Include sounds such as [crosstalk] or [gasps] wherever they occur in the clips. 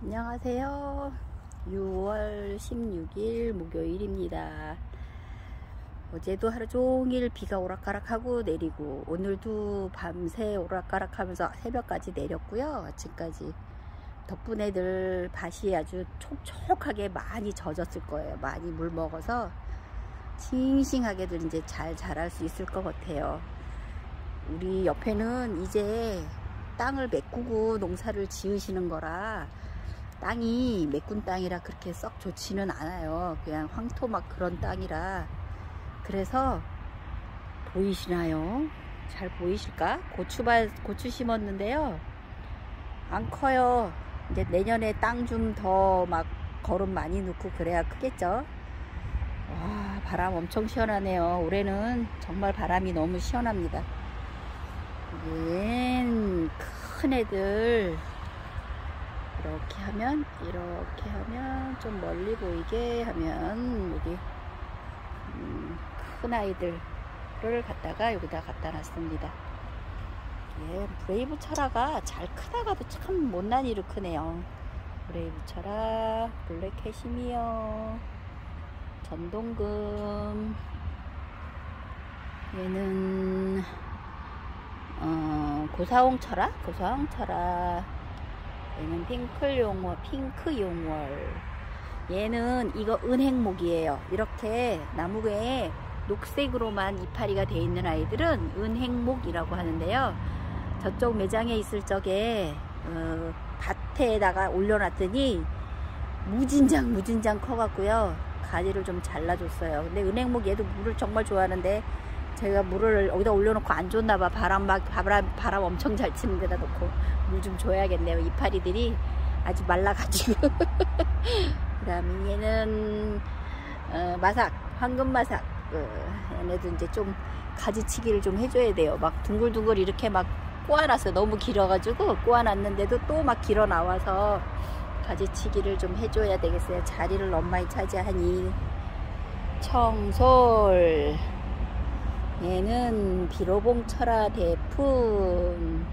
안녕하세요. 6월 16일 목요일입니다. 어제도 하루 종일 비가 오락가락하고 내리고 오늘도 밤새 오락가락하면서 새벽까지 내렸고요. 아침까지 덕분에들 밭이 아주 촉촉하게 많이 젖었을 거예요. 많이 물 먹어서 싱싱하게들 이제 잘 자랄 수 있을 것 같아요. 우리 옆에는 이제 땅을 메꾸고 농사를 지으시는 거라 땅이 메꾼 땅이라 그렇게 썩 좋지는 않아요. 그냥 황토 막 그런 땅이라 그래서 보이시나요? 잘 보이실까? 고추밭 고추 심었는데요. 안 커요. 이제 내년에 땅 좀 더 막 거름 많이 넣고 그래야 크겠죠. 와 바람 엄청 시원하네요. 올해는 정말 바람이 너무 시원합니다. 큰 애들 이렇게 하면 이렇게 하면 좀 멀리 보이게 하면 여기 음, 큰 아이들을 갖다가 여기다 갖다 놨습니다. 예, 브레이브 철화가 잘 크다가도 참 못난 이로 크네요. 브레이브 철화, 블랙 캐시미어, 전동금 얘는 어, 고사홍 철화? 고사홍 철화 얘는 핑클 용월, 핑크 용월. 얘는 이거 은행목이에요. 이렇게 나무에 녹색으로만 이파리가 되어 있는 아이들은 은행목이라고 하는데요. 저쪽 매장에 있을 적에 어, 밭에다가 올려놨더니 무진장 무진장 커갖고요. 가지를 좀 잘라줬어요. 근데 은행목 얘도 물을 정말 좋아하는데 제가 물을 여기다 올려놓고 안 줬나 봐. 바람 막 바람 바람 엄청 잘 치는 데다 놓고 물 좀 줘야겠네요. 이파리들이 아주 말라가지고. [laughs] 그 다음에 얘는 어, 마삭, 황금 마삭. 어, 얘네도 이제 좀 가지치기를 좀 해줘야 돼요. 막 둥글둥글 이렇게 막 꼬아놨어요. 너무 길어가지고 꼬아놨는데도 또 막 길어 나와서 가지치기를 좀 해줘야 되겠어요. 자리를 많이 차지하니 청솔. 얘는 비로봉철화 대품.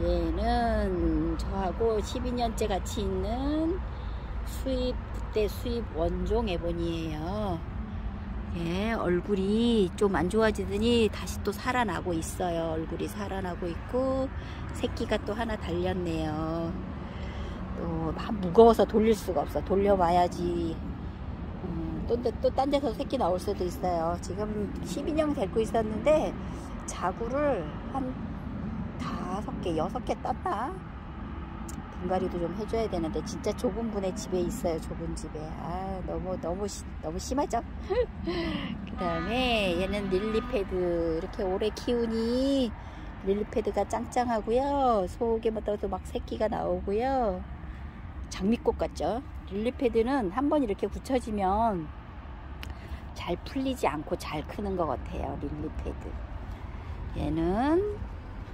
얘는 저하고 12년째 같이 있는 수입 그때 수입 원종 애본이에요. 예, 얼굴이 좀 안 좋아지더니 다시 또 살아나고 있어요. 얼굴이 살아나고 있고 새끼가 또 하나 달렸네요. 또막 무거워서 돌릴 수가 없어. 돌려봐야지 또딴 데서 새끼 나올 수도 있어요. 지금 12년 데리고 있었는데 자구를 한 다섯 개, 여섯 개 땄나? 분갈이도 좀 해줘야 되는데 진짜 좁은 분의 집에 있어요. 좁은 집에. 아 너무 너무 너무 심하죠? [laughs] 그 다음에 얘는 릴리패드 이렇게 오래 키우니 릴리패드가 짱짱하고요. 속에부터도 막 새끼가 나오고요. 장미꽃 같죠? 릴리패드는 한 번 이렇게 붙여지면 잘 풀리지 않고 잘 크는 것 같아요. 릴리패드. 얘는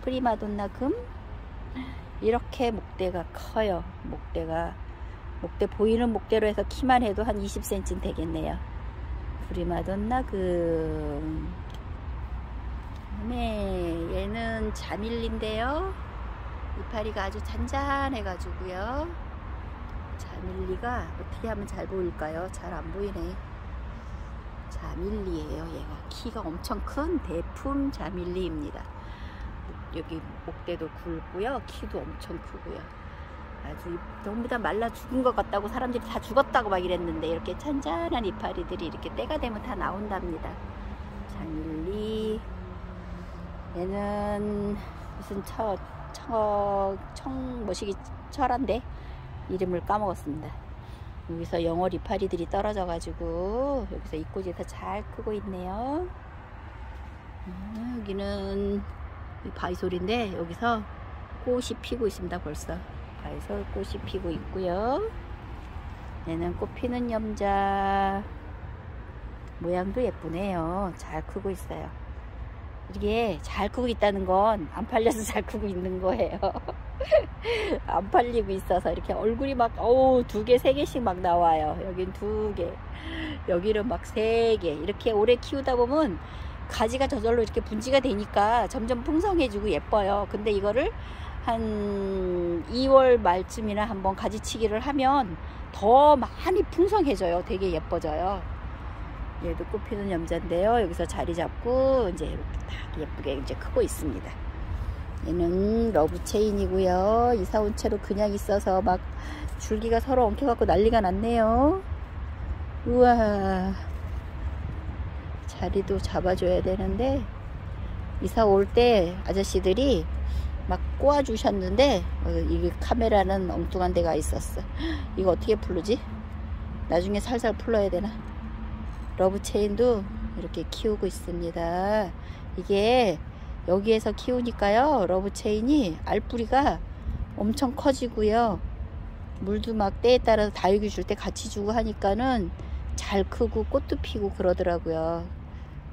프리마돈나 금 이렇게 목대가 커요. 목대가 목대 보이는 목대로 해서 키만 해도 한 20cm 되겠네요. 프리마돈나 금 네, 얘는 자밀리인데요. 이파리가 아주 잔잔해 가지고요. 자밀리가 어떻게 하면 잘 보일까요? 잘 안 보이네. 자밀리예요. 얘가 키가 엄청 큰 대품 자밀리입니다. 여기 목대도 굵고요. 키도 엄청 크고요. 아주 전부 다 말라 죽은 것 같다고 사람들이 다 죽었다고 막 이랬는데 이렇게 찬찬한 이파리들이 이렇게 때가 되면 다 나온답니다. 자밀리 얘는 무슨 처, 처, 청, 뭐시기 철한데 이름을 까먹었습니다. 여기서 영월 이파리들이 떨어져 가지고 여기서 잎꽂이 다잘 크고 있네요. 아, 여기는 바이솔인데 여기서 꽃이 피고 있습니다. 벌써 바이솔 꽃이 피고 있고요. 얘는 꽃 피는 염자 모양도 예쁘네요. 잘 크고 있어요. 이게 잘 크고 있다는 건 안 팔려서 잘 크고 있는 거예요. [laughs] 안 팔리고 있어서 이렇게 얼굴이 막 어우 두 개 세 개씩 막 나와요 여긴 두개 여기는 막 세 개 이렇게 오래 키우다 보면 가지가 저절로 이렇게 분지가 되니까 점점 풍성해지고 예뻐요 근데 이거를 한 2월 말쯤이나 한번 가지치기를 하면 더 많이 풍성해져요. 되게 예뻐져요. 얘도 꽃피는 염자인데요. 여기서 자리 잡고 이제 이렇게 딱 예쁘게 이제 크고 있습니다. 얘는 러브 체인이고요. 이사 온 채로 그냥 있어서 막 줄기가 서로 엉켜갖고 난리가 났네요. 우와. 자리도 잡아줘야 되는데 이사 올 때 아저씨들이 막 꼬아주셨는데 어, 이 카메라는 엉뚱한 데가 있었어. 이거 어떻게 풀르지? 나중에 살살 풀러야 되나? 러브 체인도 이렇게 키우고 있습니다. 이게 여기에서 키우니까요. 러브 체인이 알뿌리가 엄청 커지고요. 물도 막 때에 따라서 다육이 줄 때 같이 주고 하니까는 잘 크고 꽃도 피고 그러더라고요.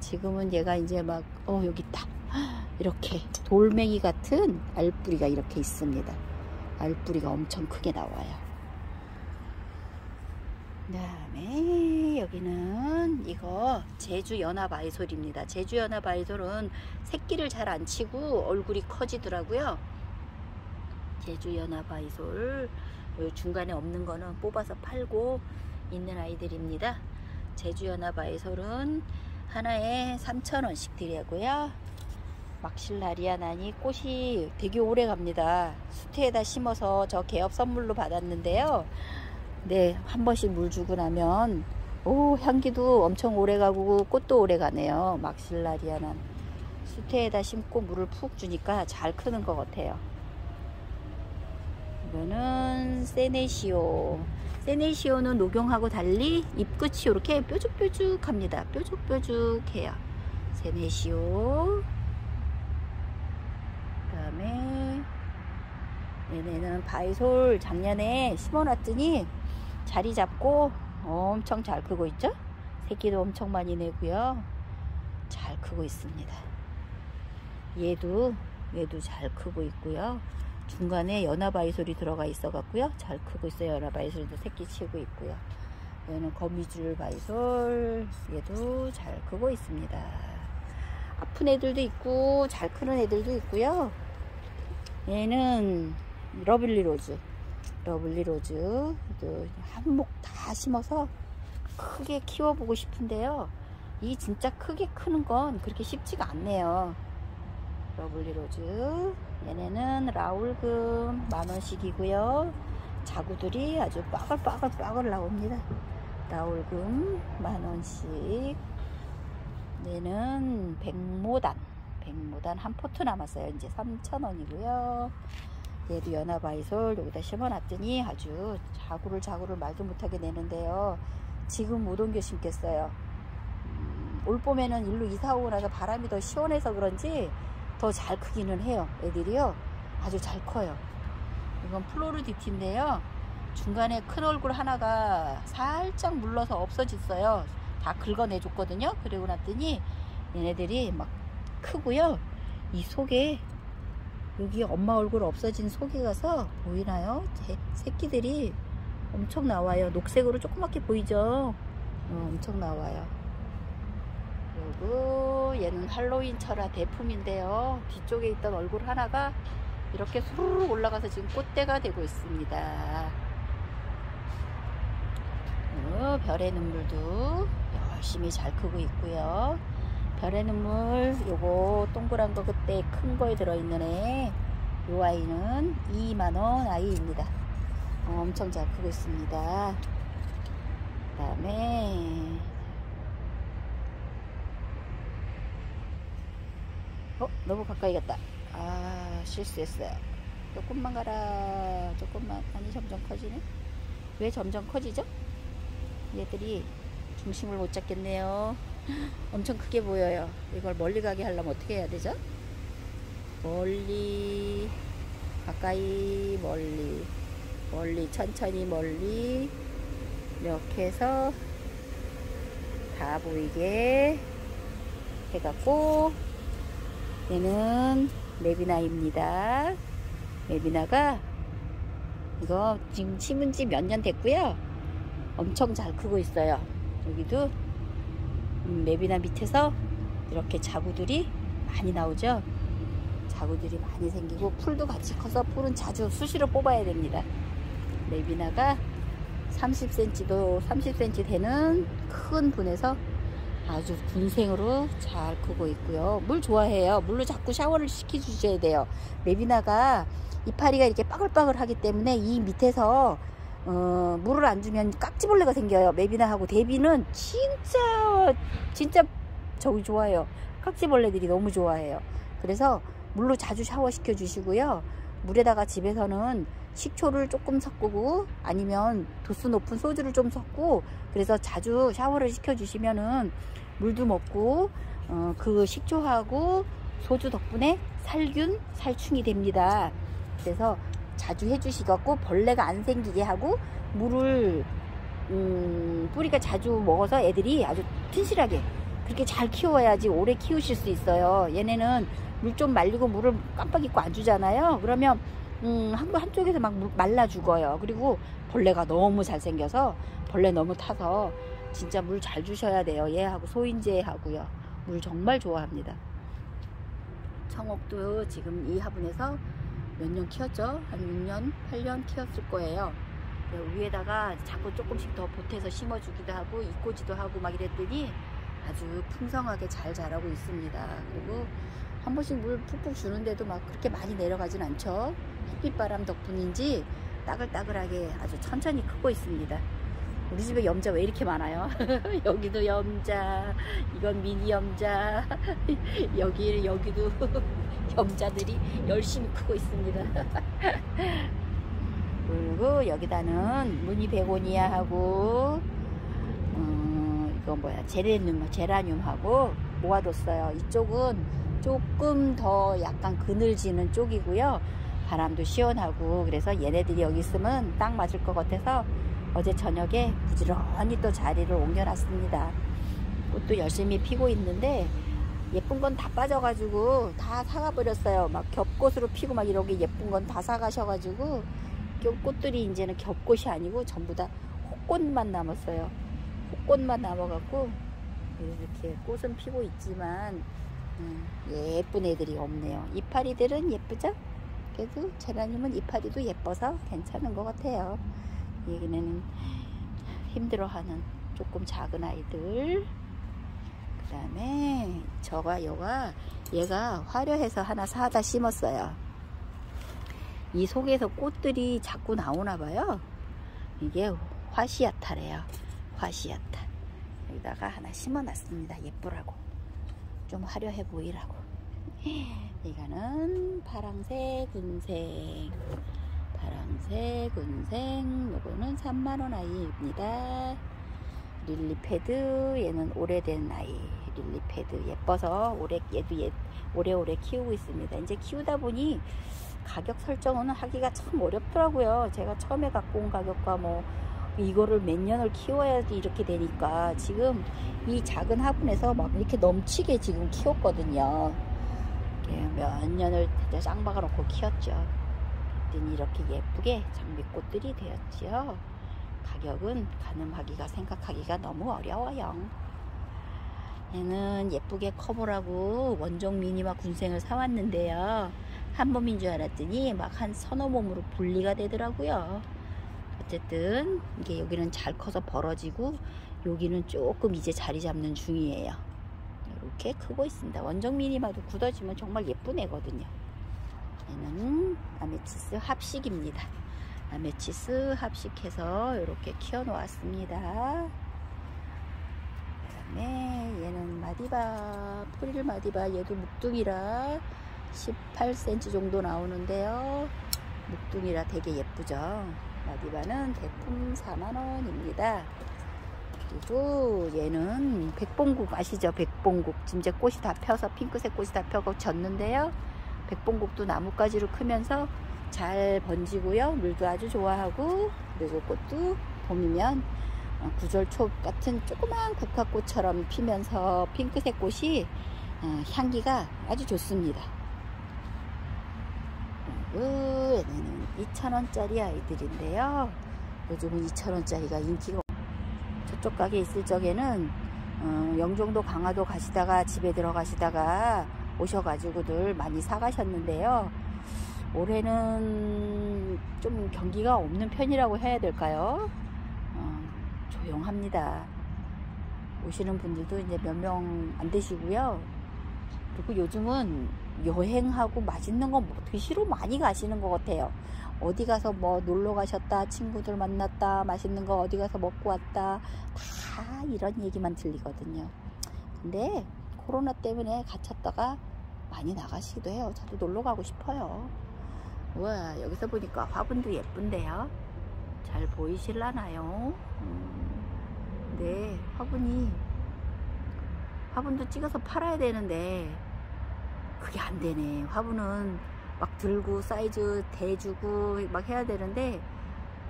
지금은 얘가 이제 막, 어, 여기 있다. [gasps] 이렇게 돌멩이 같은 알뿌리가 이렇게 있습니다. 알뿌리가 엄청 크게 나와요. 그 다음에 여기는 이거 제주 연합 아이솔입니다. 제주 연합 아이솔은 새끼를 잘 안 치고 얼굴이 커지더라고요. 제주 연합 아이솔 중간에 없는 거는 뽑아서 팔고 있는 아이들입니다. 제주 연합 아이솔은 하나에 3,000원씩 드리고요. 막실라리아 나니 꽃이 되게 오래 갑니다. 수태에다 심어서 저 개업 선물로 받았는데요. 네, 한 번씩 물 주고 나면 오 향기도 엄청 오래 가고 꽃도 오래 가네요. 막실라리아는 수태에다 심고 물을 푹 주니까 잘 크는 것 같아요. 이거는 세네시오. 세네시오는 녹용하고 달리 잎끝이 이렇게 뾰족뾰족합니다. 뾰족뾰족해요. 세네시오. 그 다음에 얘네는 바이솔 작년에 심어놨더니 자리 잡고 엄청 잘 크고 있죠? 새끼도 엄청 많이 내고요. 잘 크고 있습니다. 얘도 얘도 잘 크고 있고요. 중간에 연화바이솔이 들어가 있어 갖고요. 잘 크고 있어요. 연화바이솔도 새끼 치고 있고요. 얘는 거미줄 바이솔 얘도 잘 크고 있습니다. 아픈 애들도 있고 잘 크는 애들도 있고요. 얘는 러블리 로즈 러블리 로즈. 한목 다 심어서 크게 키워보고 싶은데요. 이 진짜 크게 크는 건 그렇게 쉽지가 않네요. 러블리 로즈. 얘네는 라울금 만원씩이고요. 자구들이 아주 빠글빠글빠글 나옵니다. 라울금 만원씩. 얘는 백모단. 백모단 한 포트 남았어요. 이제 3,000원이고요 얘도 연합아이솔 여기다 심어놨더니 아주 자구를 자구를 말도 못하게 내는데요. 지금 못 옮겨 심겠어요. 음, 올 봄에는 일로 이사 오고 나서 바람이 더 시원해서 그런지 더 잘 크기는 해요. 애들이요. 아주 잘 커요. 이건 플로르디티인데요. 중간에 큰 얼굴 하나가 살짝 물러서 없어졌어요. 다 긁어내줬거든요. 그리고 났더니 얘네들이 막 크고요. 이 속에 여기 엄마 얼굴 없어진 속에 가서 보이나요? 제 새끼들이 엄청 나와요. 녹색으로 조그맣게 보이죠? 어, 엄청 나와요. 그리고 얘는 할로윈 철화 대품인데요. 뒤쪽에 있던 얼굴 하나가 이렇게 수르륵 올라가서 지금 꽃대가 되고 있습니다. 어, 별의 눈물도 열심히 잘 크고 있고요. 별의 눈물 요거 동그란 거 그때 큰 거에 들어있는 애 요 아이는 2만원 아이입니다. 어, 엄청 잘 크고 있습니다. 그 다음에 어 너무 가까이 갔다. 아 실수했어요. 조금만 가라. 조금만. 아니 점점 커지네. 왜 점점 커지죠? 얘들이 중심을 못 잡겠네요 [gasps] 엄청 크게 보여요. 이걸 멀리 가게 하려면 어떻게 해야 되죠? 멀리, 가까이, 멀리, 멀리, 천천히 멀리, 이렇게 해서 다 보이게 해갖고, 얘는 레비나입니다. 레비나가 이거 지금 심은 지 몇 년 됐고요. 엄청 잘 크고 있어요. 여기도 음, 맵이나 밑에서 이렇게 자구들이 많이 나오죠 자구들이 많이 생기고 풀도 같이 커서 풀은 자주 수시로 뽑아야 됩니다. 레비나가 30cm도 30cm 되는 큰 분에서 아주 군생으로 잘 크고 있고요. 물 좋아해요. 물로 자꾸 샤워를 시켜 주셔야 돼요. 레비나가 이파리가 이렇게 빠글빠글 하기 때문에 이 밑에서 어, 물을 안 주면 깍지벌레가 생겨요. 메비나하고 데비는 진짜 진짜 저기 좋아요. 깍지벌레들이 너무 좋아해요. 그래서 물로 자주 샤워시켜 주시고요. 물에다가 집에서는 식초를 조금 섞고 아니면 도수 높은 소주를 좀 섞고 그래서 자주 샤워를 시켜 주시면은 물도 먹고 어, 그 식초하고 소주 덕분에 살균 살충이 됩니다. 그래서 자주 해주시갖고 벌레가 안 생기게 하고 물을 음, 뿌리가 자주 먹어서 애들이 아주 튼실하게 그렇게 잘 키워야지 오래 키우실 수 있어요. 얘네는 물 좀 말리고 물을 깜빡 잊고 안 주잖아요. 그러면 음, 한, 한쪽에서 막 말라 죽어요. 그리고 벌레가 너무 잘생겨서 벌레 너무 타서 진짜 물 잘 주셔야 돼요. 얘하고 소인재하고요. 물 정말 좋아합니다. 청옥도 지금 이 화분에서 몇 년 키웠죠? 한 6년, 8년 키웠을 거예요. 위에다가 자꾸 조금씩 더 보태서 심어주기도 하고 이꼬지도 하고 막 이랬더니 아주 풍성하게 잘 자라고 있습니다. 그리고 한 번씩 물 푹푹 주는데도 막 그렇게 많이 내려가진 않죠. 햇빛바람 덕분인지 따글따글하게 아주 천천히 크고 있습니다. 우리 집에 염자 왜 이렇게 많아요? [laughs] 여기도 염자, 이건 미니 염자, [laughs] 여기, 여기도 염자들이 열심히 크고 있습니다. [laughs] 그리고 여기다는 무늬 베고니아 하고, 음, 이건 뭐야, 제레늄, 제라늄하고 모아뒀어요. 이쪽은 조금 더 약간 그늘지는 쪽이고요. 바람도 시원하고, 그래서 얘네들이 여기 있으면 딱 맞을 것 같아서 어제 저녁에 부지런히 또 자리를 옮겨놨습니다. 꽃도 열심히 피고 있는데 예쁜 건 다 빠져가지고 다 사가버렸어요. 막 겹꽃으로 피고 막 이렇게 예쁜 건 다 사가셔가지고 꽃들이 이제는 겹꽃이 아니고 전부 다 호꽃만 남았어요. 호꽃만 남아갖고 이렇게 꽃은 피고 있지만 음, 예쁜 애들이 없네요. 이파리들은 예쁘죠? 그래도 제라늄은 이파리도 예뻐서 괜찮은 것 같아요. 여기는 힘들어하는 조금 작은 아이들 그 다음에 저가 여가 얘가 화려해서 하나 사다 심었어요. 이 속에서 꽃들이 자꾸 나오나 봐요. 이게 화시아타래요. 화시아타 여기다가 하나 심어 놨습니다. 예쁘라고. 좀 화려해 보이라고. [laughs] 이거는 파랑색 군색. 파랑색 은생 요거는 3만원 아이입니다 릴리패드 얘는 오래된 아이 릴리패드. 예뻐서 오래 얘도 예, 오래오래 키우고 있습니다. 이제 키우다 보니 가격 설정은 하기가 참 어렵더라고요. 제가 처음에 갖고 온 가격과 뭐 이거를 몇 년을 키워야지 이렇게 되니까 지금 이 작은 화분에서 막 이렇게 넘치게 지금 키웠거든요. 예, 몇 년을 짱박아 놓고 키웠죠. 이렇게 예쁘게 장미꽃들이 되었지요. 가격은 가늠하기가 생각하기가 너무 어려워요. 얘는 예쁘게 커보라고 원종 미니마 군생을 사왔는데요. 한 몸인 줄 알았더니 막 한 서너 몸으로 분리가 되더라고요. 어쨌든 이게 여기는 잘 커서 벌어지고 여기는 조금 이제 자리 잡는 중이에요. 이렇게 크고 있습니다. 원종 미니마도 굳어지면 정말 예쁜 애거든요. 얘는 아메치스 합식입니다. 아메치스 합식해서 이렇게 키워 놓았습니다. 그 다음에 얘는 마디바, 프릴 마디바 얘도 묵둥이라 18cm 정도 나오는데요. 묵둥이라 되게 예쁘죠. 마디바는 대품 4만원입니다. 그리고 얘는 백봉국 아시죠? 백봉국. 지금 이제 꽃이 다 펴서 핑크색 꽃이 다 펴고 졌는데요. 백봉국도 나뭇가지로 크면서 잘 번지고요. 물도 아주 좋아하고 그리고 꽃도 봄이면 어, 구절초 같은 조그만 국화꽃처럼 피면서 핑크색 꽃이 어, 향기가 아주 좋습니다. 얘는 2,000원짜리 아이들인데요. 요즘은 2,000원짜리가 인기가 저쪽 가게 있을 적에는 어, 영종도 강화도 가시다가 집에 들어가시다가 오셔가지고들 많이 사가셨는데요. 올해는 좀 경기가 없는 편이라고 해야 될까요? 어, 조용합니다. 오시는 분들도 이제 몇 명 안 되시고요. 그리고 요즘은 여행하고 맛있는 거 드시러 많이 가시는 것 같아요. 어디 가서 뭐 놀러 가셨다, 친구들 만났다, 맛있는 거 어디 가서 먹고 왔다, 다 이런 얘기만 들리거든요. 근데 코로나 때문에 갇혔다가 많이 나가시기도 해요. 저도 놀러 가고 싶어요. 와, 여기서 보니까 화분도 예쁜데요. 잘 보이실라나요? 음, 네, 화분이, 화분도 찍어서 팔아야 되는데, 그게 안 되네. 화분은 막 들고 사이즈 대주고 막 해야 되는데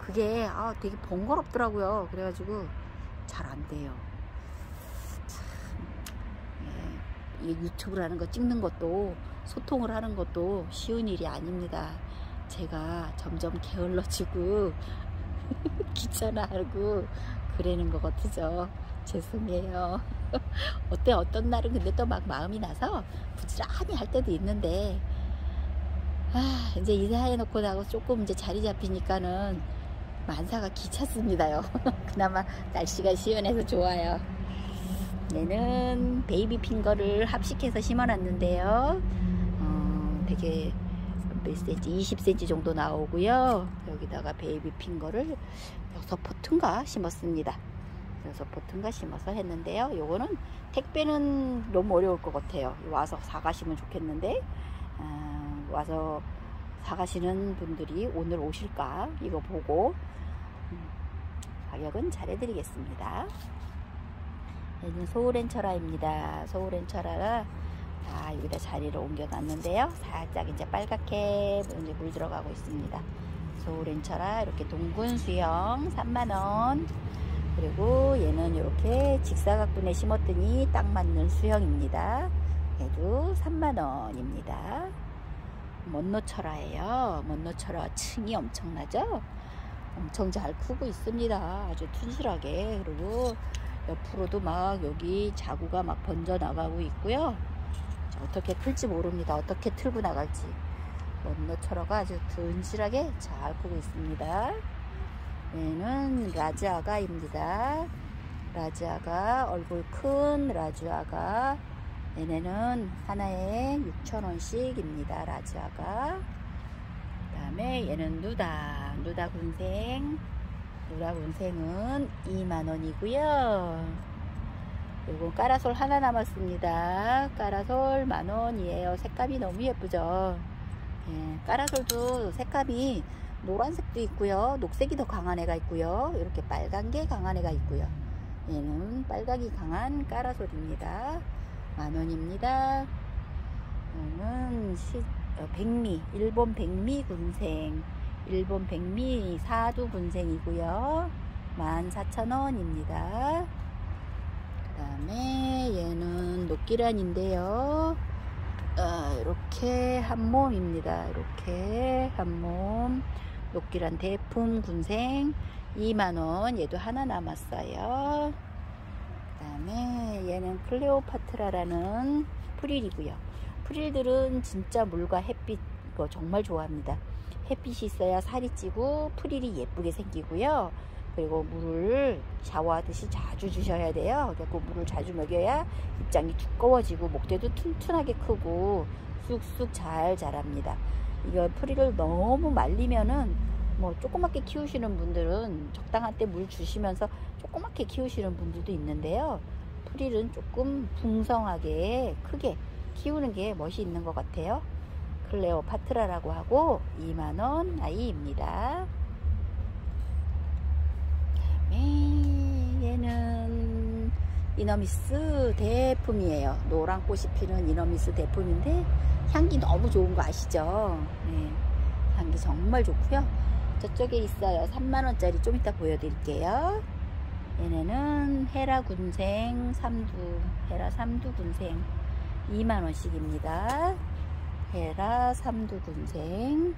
그게 아 되게 번거롭더라고요. 그래가지고 잘 안 돼요. 참, 예, 유튜브를 하는 거 찍는 것도 소통을 하는 것도 쉬운 일이 아닙니다. 제가 점점 게을러지고 [laughs] 귀찮아하고 그러는 것 같으죠. 죄송해요. [laughs] 어때 어떤 날은 근데 또 막 마음이 나서 부지런히 할 때도 있는데 아, 이제 이사해놓고 나고 조금 이제 자리 잡히니까는 만사가 귀찮습니다요. [laughs] 그나마 날씨가 시원해서 좋아요. 얘는 베이비 핑거를 합식해서 심어놨는데요. 어, 되게 몇 센치? 20cm 정도 나오고요. 여기다가 베이비 핑거를 여섯 포트인가 심었습니다. 여섯 포트인가 심어서 했는데요. 요거는 택배는 너무 어려울 것 같아요. 와서 사가시면 좋겠는데 아, 와서 사가시는 분들이 오늘 오실까 이거 보고 음, 가격은 잘 해드리겠습니다. 여기는 소우렌철화입니다. 소우렌철화가 자 여기다 자리를 옮겨 놨는데요. 살짝 이제 빨갛게 이제 물 들어가고 있습니다. 소우렌철화 이렇게 동군 수영 3만원 그리고 얘는 이렇게 직사각분에 심었더니 딱 맞는 수형입니다. 얘도 3만원입니다. 먼노철화예요. 먼노철화 층이 엄청나죠? 엄청 잘 크고 있습니다. 아주 튼실하게. 그리고 옆으로도 막 여기 자구가 막 번져 나가고 있고요. 어떻게 틀지 모릅니다. 어떻게 틀고 나갈지. 먼노철화가 아주 튼실하게 잘 크고 있습니다. 얘는 라즈아가입니다. 라즈아가 얼굴 큰 라즈아가 얘네는 하나에 6천원씩입니다. 라즈아가 그 다음에 얘는 누다 누다 군생 누다 군생은 2만원이고요. 그리고 까라솔 하나 남았습니다. 까라솔 만원이에요. 색감이 너무 예쁘죠. 예, 까라솔도 색감이 노란색도 있고요. 녹색이 더 강한 애가 있고요. 이렇게 빨간 게 강한 애가 있고요. 얘는 빨강이 강한 까라솔입니다. 만원입니다. 얘는 시, 어, 백미, 일본 백미 군생, 일본 백미 사두 군생이고요. 14,000원입니다. 그 다음에 얘는 녹기란인데요. 어, 이렇게 한 몸입니다. 이렇게 한 몸. 녹기란 대품 군생 2만원 얘도 하나 남았어요 그 다음에 얘는 클레오파트라라는 프릴이고요 프릴들은 진짜 물과 햇빛 이거 정말 좋아합니다 햇빛이 있어야 살이 찌고 프릴이 예쁘게 생기고요 그리고 물을 샤워하듯이 자주 주셔야 돼요 그래서 물을 자주 먹여야 입장이 두꺼워지고 목대도 튼튼하게 크고 쑥쑥 잘 자랍니다 이거 프릴을 너무 말리면은 뭐 조그맣게 키우시는 분들은 적당한 때 물 주시면서 조그맣게 키우시는 분들도 있는데요. 프릴은 조금 풍성하게 크게 키우는 게 멋이 있는 것 같아요. 클레오파트라라고 하고 2만원 아이입니다. 얘는 이너미스 대품이에요. 노란 꽃이 피는 이너미스 대품인데 향기 너무 좋은 거 아시죠? 네, 향기 정말 좋고요. 저쪽에 있어요. 3만원짜리 좀 이따 보여드릴게요. 얘네는 헤라 군생 3두, 헤라 3두 군생 2만원씩입니다. 헤라 3두 군생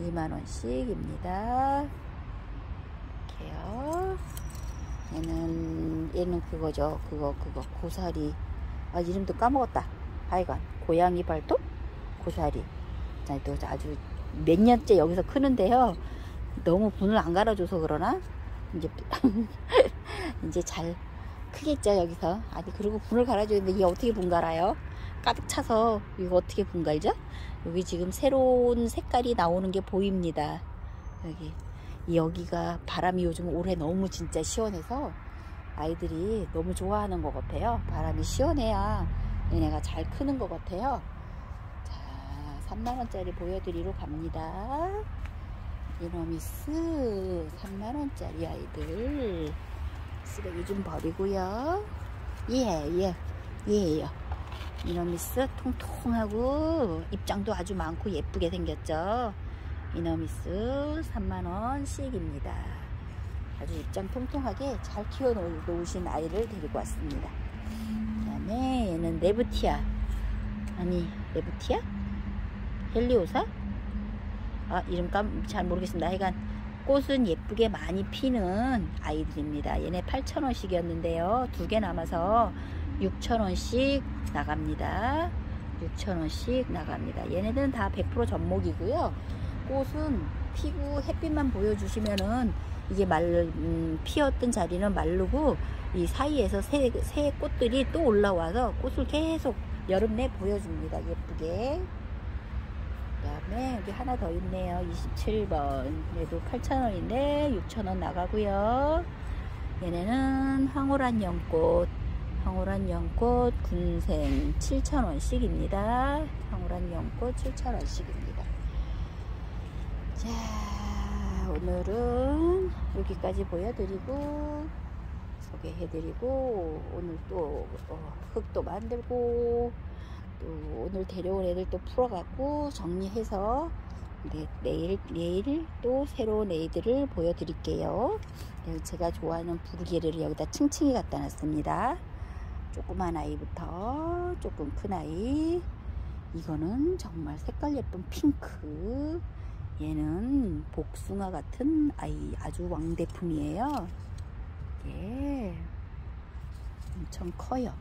2만원씩입니다. 이렇게요. 얘는, 얘는 그거죠. 그거, 그거, 고사리. 아, 이름도 까먹었다. 하여간. 고양이 발톱? 고사리. 자, 또 아주 몇 년째 여기서 크는데요. 너무 분을 안 갈아줘서 그러나? 이제 [laughs] 이제 잘 크겠죠 여기서. 아니 그리고 분을 갈아줘야 되는데 이게 어떻게 분 갈아요? 가득 차서 이거 어떻게 분 갈죠? 여기 지금 새로운 색깔이 나오는 게 보입니다. 여기. 여기가 바람이 요즘 올해 너무 진짜 시원해서 아이들이 너무 좋아하는 것 같아요. 바람이 시원해야 얘네가 잘 크는 것 같아요. 자 3만원짜리 보여드리러 갑니다. 이노미스 3만원짜리 아이들. 쓰레기 좀 버리고요. 예예 예 예요 이노미스 통통하고 입장도 아주 많고 예쁘게 생겼죠? 이너미스 3만원 씩입니다. 아주 입장 통통하게 잘 키워 놓으신 아이를 데리고 왔습니다. 그 다음에 얘는 네브티아. 아니, 네브티아? 헬리오사? 아, 이름 깜, 잘 모르겠습니다. 하여간 꽃은 예쁘게 많이 피는 아이들입니다. 얘네 8,000원씩이었는데요. 두 개 남아서 6,000원씩 나갑니다. 6,000원씩 나갑니다. 얘네들은 다 100% 접목이고요. 꽃은 피고 햇빛만 보여주시면은 이게 말 음, 피었던 자리는 마르고 이 사이에서 새, 새 꽃들이 또 올라와서 꽃을 계속 여름 내 보여줍니다. 예쁘게. 그 다음에 여기 하나 더 있네요. 27번. 얘도 8,000원인데 6,000원 나가고요. 얘네는 황홀한 연꽃. 황홀한 연꽃 군생 7,000원씩입니다. 황홀한 연꽃 7,000원씩입니다. 자 오늘은 여기까지 보여드리고 소개해드리고 오늘 또 어, 흙도 만들고 또 오늘 데려온 애들 또 풀어갖고 정리해서 네, 내일 내일 또 새로운 애들을 보여드릴게요. 제가 좋아하는 부르기를 여기다 층층이 갖다 놨습니다. 조그만 아이부터 조금 큰 아이. 이거는 정말 색깔 예쁜 핑크 얘는 복숭아 같은 아이 아주 왕대품이에요. 예. 엄청 커요.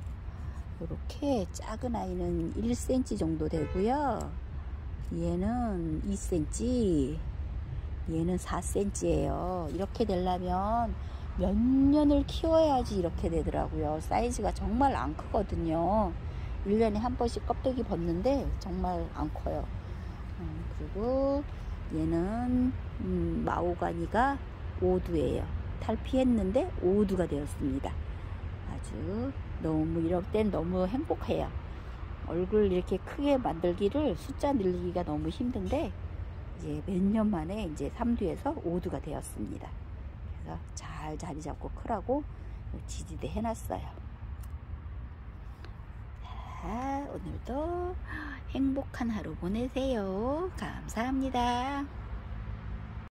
이렇게 작은 아이는 1cm 정도 되고요. 얘는 2cm, 얘는 4cm예요. 이렇게 되려면 몇 년을 키워야지 이렇게 되더라고요. 사이즈가 정말 안 크거든요. 1년에 한 번씩 껍데기 벗는데 정말 안 커요. 음, 그리고 얘는 음, 마오가니가 5두예요. 탈피했는데 5두가 되었습니다. 아주 너무 이럴 땐 너무 행복해요. 얼굴 이렇게 크게 만들기를 숫자 늘리기가 너무 힘든데 이제 몇 년 만에 이제 3두에서 5두가 되었습니다. 그래서 잘 자리 잡고 크라고 지지대 해놨어요. 자, 오늘도 행복한 하루 보내세요. 감사합니다.